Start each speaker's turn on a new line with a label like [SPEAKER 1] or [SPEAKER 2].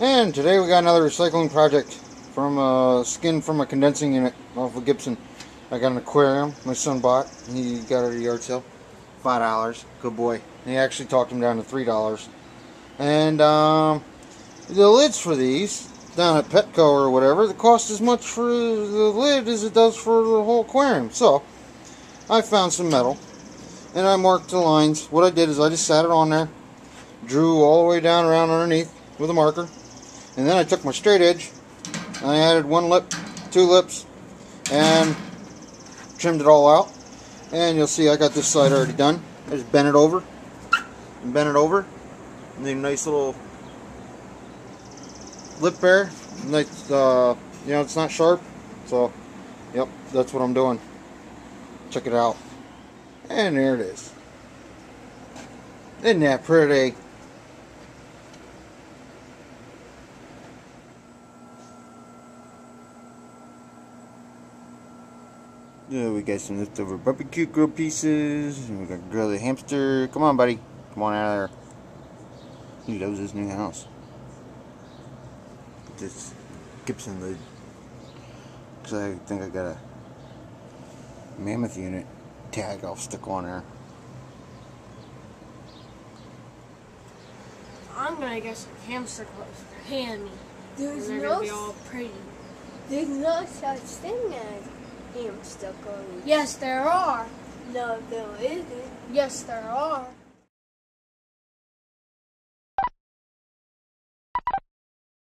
[SPEAKER 1] And today we got another recycling project from a skin from a condensing unit off of Gibson. I got an aquarium my son bought. He got it at a yard sale. Five dollars. Good boy. And he actually talked him down to three dollars. And um, the lids for these down at Petco or whatever, the cost as much for the lid as it does for the whole aquarium. So I found some metal and I marked the lines. What I did is I just sat it on there, drew all the way down around underneath with a marker, and then I took my straight edge, and I added one lip, two lips, and trimmed it all out. And you'll see I got this side already done. I just bent it over, and bent it over, and then nice little lip there. Nice, uh, you know, it's not sharp, so yep, that's what I'm doing. Check it out. And there it is. Isn't that pretty? Yeah, we got some leftover barbecue grill pieces. And we got grilled hamster. Come on, buddy. Come on out of there. He loves his new house. This Gibson lid. Because I think I got a mammoth unit tag I'll stick on there.
[SPEAKER 2] I'm gonna get some hamster clothes for Hammy.
[SPEAKER 3] There's no,
[SPEAKER 2] gonna be all pretty.
[SPEAKER 3] there's no such thing as clothes.
[SPEAKER 2] Yes, there are.
[SPEAKER 3] No, there isn't.
[SPEAKER 2] Yes, there are.